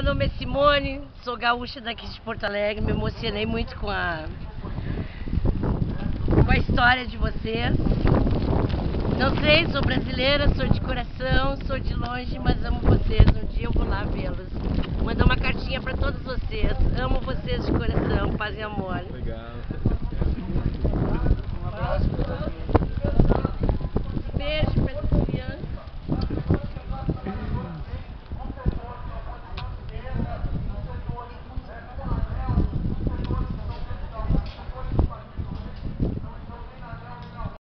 meu nome é Simone, sou gaúcha daqui de Porto Alegre, me emocionei muito com a, com a história de vocês. Não sei, sou brasileira, sou de coração, sou de longe, mas amo vocês. Um dia eu vou lá vê-los. Mandar uma cartinha para todos vocês. Amo vocês de coração, paz e amor. Legal.